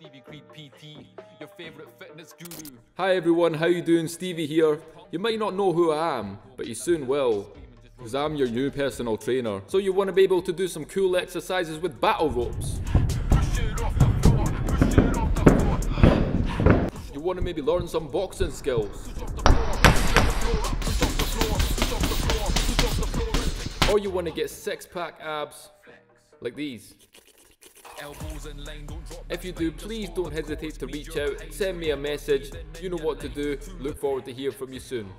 Stevie Creed PT, your favorite fitness guru. Hi everyone, how you doing? Stevie here. You might not know who I am, but you soon will. Because I'm your new personal trainer. So you want to be able to do some cool exercises with battle ropes. You want to maybe learn some boxing skills. Or you want to get six pack abs like these. If you do, please don't hesitate to reach out, send me a message, you know what to do, look forward to hearing from you soon.